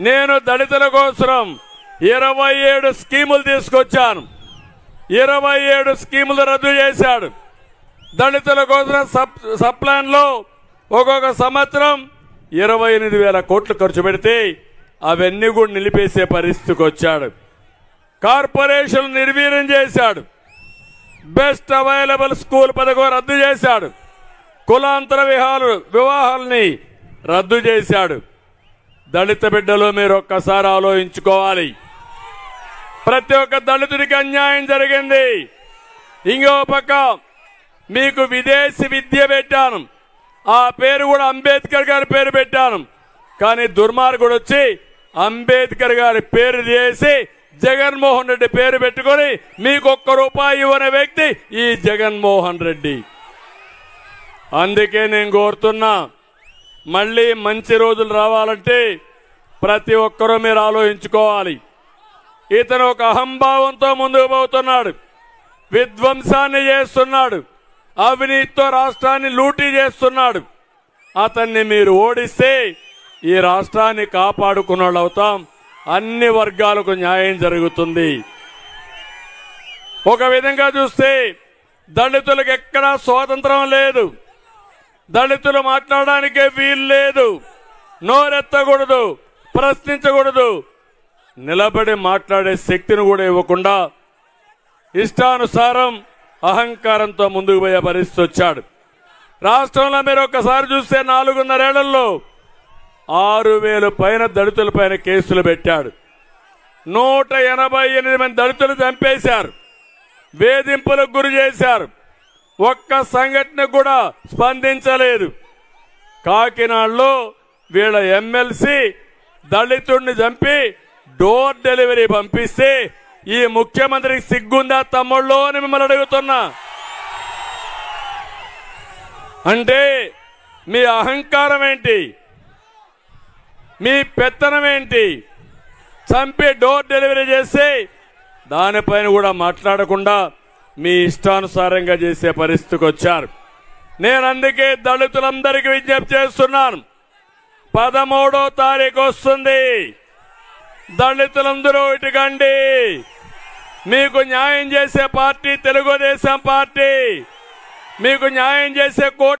నేను దళితుల కోసం ఇరవై ఏడు స్కీములు తీసుకొచ్చాను. ఇరవై ఏడు స్కీములు రద్దు చేశాడు. దళితుల కోసం సబ్ సప్లాన్ ఒక్కొక్క సంవత్సరం ఇరవై ఎనిమిది వేల కోట్లు ఖర్చు పెడితే అవన్నీ కూడా నిలిపేసే పరిస్థితికి వచ్చాడు. కార్పొరేషన్ నిర్వీర్యం చేశాడు. బెస్ట్ అవైలబుల్ స్కూల్ పథకం రద్దు చేశాడు. కులాంతర విహాలు వివాహాలని రద్దు చేశాడు. దళిత బిడ్డలు మీరు ఒక్కసారి ఆలోచించుకోవాలి. ప్రతి ఒక్క దళితుడికి అన్యాయం జరిగింది. ఇంకో పక్క మీకు విదేశీ విద్య పెట్టాను. ఆ పేరు కూడా అంబేద్కర్ గారి పేరు పెట్టాను. కానీ దుర్మార్గుడు వచ్చి అంబేద్కర్ గారి పేరు చేసి జగన్మోహన్ రెడ్డి పేరు పెట్టుకొని మీకు ఒక్క రూపాయి ఇవ్వని వ్యక్తి ఈ జగన్మోహన్ రెడ్డి. అందుకే నేను కోరుతున్నా మళ్ళీ మంచి రోజులు రావాలంటే ప్రతి ఒక్కరూ మీరు ఆలోచించుకోవాలి. ఇతను ఒక అహంభావంతో ముందుకు పోతున్నాడు. విధ్వంసాన్ని చేస్తున్నాడు. అవినీతితో రాష్ట్రాన్ని లూటీ చేస్తున్నాడు. అతన్ని మీరు ఓడిస్తే ఈ రాష్ట్రాన్ని కాపాడుకున్న అవుతాం. అన్ని వర్గాలకు న్యాయం జరుగుతుంది. ఒక విధంగా చూస్తే దళితులకు ఎక్కడా స్వాతంత్రం లేదు. దళితులు మాట్లాడడానికే వీలు లేదు. నోరెత్తకూడదు. ప్రశ్నించకూడదు. నిలబడి మాట్లాడే శక్తిని కూడా ఇవ్వకుండా ఇష్టానుసారం అహంకారంతో ముందుకు పోయే పరిస్థితి వచ్చాడు. రాష్ట్రంలో మీరు ఒక్కసారి చూస్తే నాలుగున్నరేళ్ళలో ఆరు వేలు పైన దళితులపైన కేసులు పెట్టాడు. నూట ఎనభై ఎనిమిది మంది దళితులు చంపేశారు. వేధింపులకు గురి చేశారు. ఒక్క సంఘటన కూడా స్పందించలేదు. కాకినాడలో వీళ్ళ ఎమ్మెల్సీ దళితుడిని చంపి డోర్ డెలివరీ పంపిస్తే ఈ ముఖ్యమంత్రికి సిగ్గుందా తమ్ముళ్ళు అని మిమ్మల్ని అడుగుతున్నా. అంటే మీ అహంకారం ఏంటి? మీ పెత్తనం ఏంటి? చంపి డోర్ డెలివరీ చేసి దానిపైన కూడా మాట్లాడకుండా మీ ఇష్టానుసారంగా చేసే పరిస్థితికి వచ్చారు. నేను అందుకే దళితులందరికీ విజ్ఞప్తి చేస్తున్నాను. పదమూడో తారీఖు వస్తుంది. దళితులందరూ ఇటుకండి మీకు న్యాయం చేసే పార్టీ తెలుగుదేశం పార్టీ. మీకు న్యాయం చేసే కోర్టు